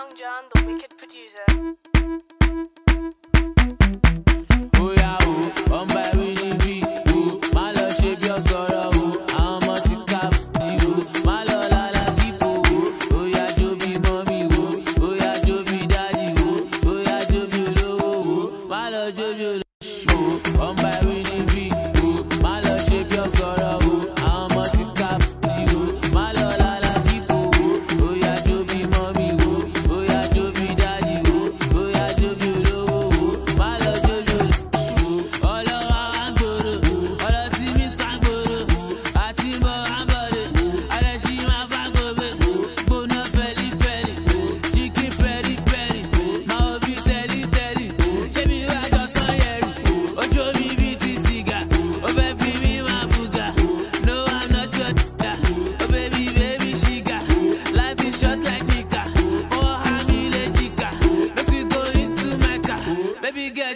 Young John, the wicked producer.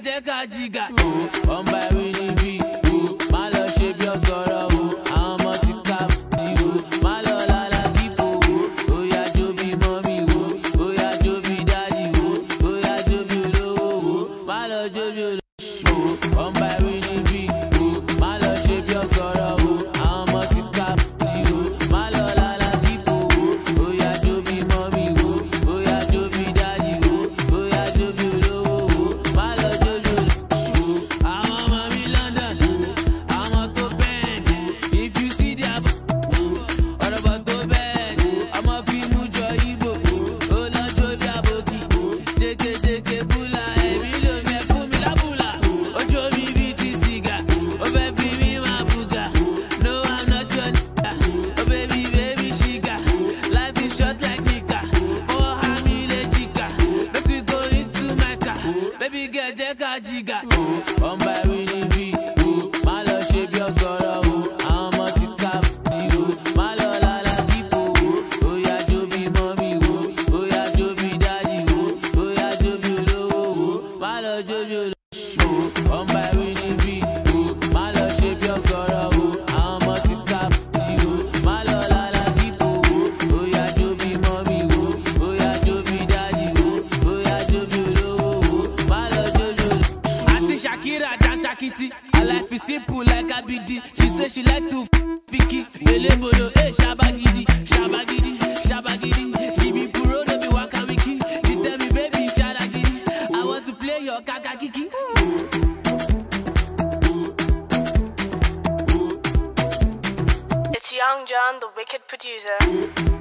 jẹ́ ká jìgà. ọmọ ẹ̀rí ni bí má lọ ṣe bí ọgọrọ o àwọn ọmọ ti ká bí o má lọ lálá kíkó o ó yá jó bí mọ́mí o ó yá jó bí dádì o ó yá jó bí olówó sìgá o ọmọ ẹ̀rí níbí o má lọ ṣe bí ọ̀gọ̀rọ̀ o àwọn ọmọ ti ká bí o má lọ lálá kíkó o ó yá jó bí mọ́mí o ó yá jó bí dájì o ó yá jó bí olówó o má lọ jó bí olówó. Her life is simple like I be She say she like to picky. Bele bolo, eh, shabagidi, shabagidi, shabagidi. She be puro, no be waka wiki. She tell me, baby, shalagidi. I want to play your kaka kiki. It's Young John, the wicked producer.